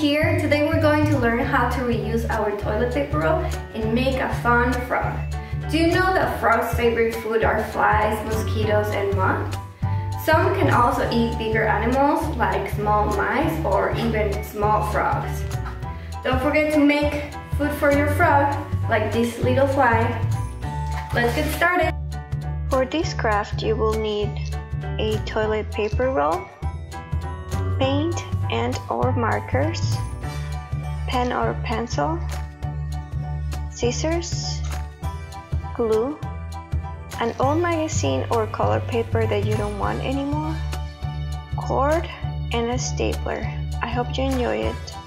here. Today we're going to learn how to reuse our toilet paper roll and make a fun frog. Do you know that frogs' favorite food are flies, mosquitoes, and moths? Some can also eat bigger animals like small mice or even small frogs. Don't forget to make food for your frog like this little fly. Let's get started. For this craft you will need a toilet paper roll, paint and or markers, pen or pencil, scissors, glue, an old magazine or color paper that you don't want anymore, cord, and a stapler. I hope you enjoy it.